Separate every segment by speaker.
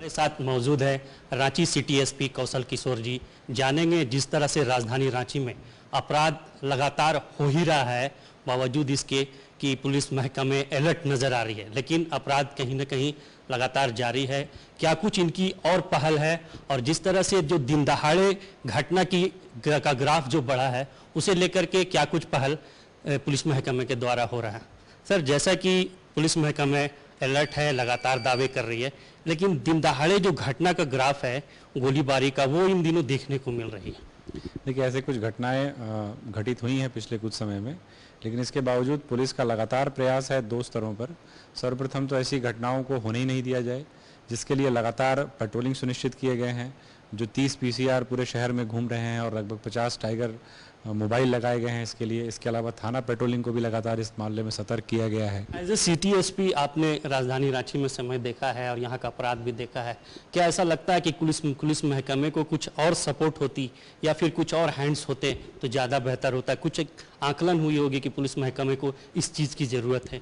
Speaker 1: हमारे साथ मौजूद है रांची सिटी एसपी कौशल किशोर जी। जानेंगे जिस तरह से राजधानी रांची में अपराध लगातार हो ही रहा है, बावजूद इसके कि पुलिस महकमे अलर्ट नज़र आ रही है। लेकिन अपराध कहीं ना कहीं लगातार जारी है। क्या कुछ इनकी और पहल है? और जिस तरह से जो दिन दहाड़े घटना की का ग्राफ जो बढ़ा है, उसे लेकर के क्या कुछ पहल पुलिस महकमे के द्वारा हो रहा है? सर, जैसा कि पुलिस महकमे अलर्ट है, लगातार दावे कर रही है। लेकिन दिन दहाड़े जो घटना का ग्राफ है, गोलीबारी का, वो इन दिनों देखने को मिल रही है।
Speaker 2: देखिए, ऐसे कुछ घटनाएँ घटित हुई हैं पिछले कुछ समय में, लेकिन इसके बावजूद पुलिस का लगातार प्रयास है दो स्तरों पर। सर्वप्रथम तो ऐसी घटनाओं को होने ही नहीं दिया जाए, जिसके लिए लगातार पेट्रोलिंग सुनिश्चित किए गए हैं, जो 30 पीसीआर पूरे शहर में घूम रहे हैं और लगभग 50 टाइगर मोबाइल लगाए गए हैं इसके लिए। इसके अलावा थाना पेट्रोलिंग को भी लगातार इस मामले में सतर्क किया गया है।
Speaker 1: एज ए सी एसपी आपने राजधानी रांची में समय देखा है और यहाँ का अपराध भी देखा है। क्या ऐसा लगता है कि पुलिस पुलिस महकमे को कुछ और सपोर्ट होती या फिर कुछ और हैंड्स होते तो ज़्यादा बेहतर होता? कुछ आकलन हुई होगी कि पुलिस महकमे को इस चीज़ की ज़रूरत है।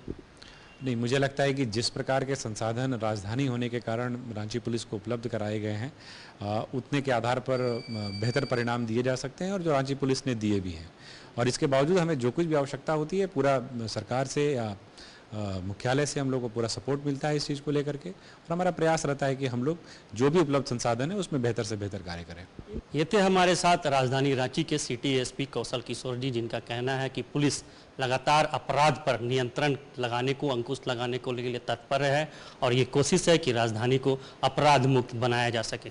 Speaker 2: नहीं, मुझे लगता है कि जिस प्रकार के संसाधन राजधानी होने के कारण रांची पुलिस को उपलब्ध कराए गए हैं उतने के आधार पर बेहतर परिणाम दिए जा सकते हैं और जो रांची पुलिस ने दिए भी हैं। और इसके बावजूद हमें जो कुछ भी आवश्यकता होती है, पूरा सरकार से या मुख्यालय से हम लोग को पूरा सपोर्ट मिलता है इस चीज़ को लेकर के। और हमारा प्रयास रहता है कि हम लोग जो भी उपलब्ध संसाधन है, उसमें बेहतर से बेहतर कार्य करें।
Speaker 1: ये थे हमारे साथ राजधानी रांची के सिटी एसपी कौशल किशोर जी, जिनका कहना है कि पुलिस लगातार अपराध पर नियंत्रण लगाने को, अंकुश लगाने को लिए तत्पर है और ये कोशिश है कि राजधानी को अपराध मुक्त बनाया जा सके।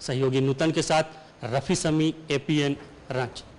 Speaker 1: सहयोगी नूतन के साथ रफ़ी समी एपीएन रांची।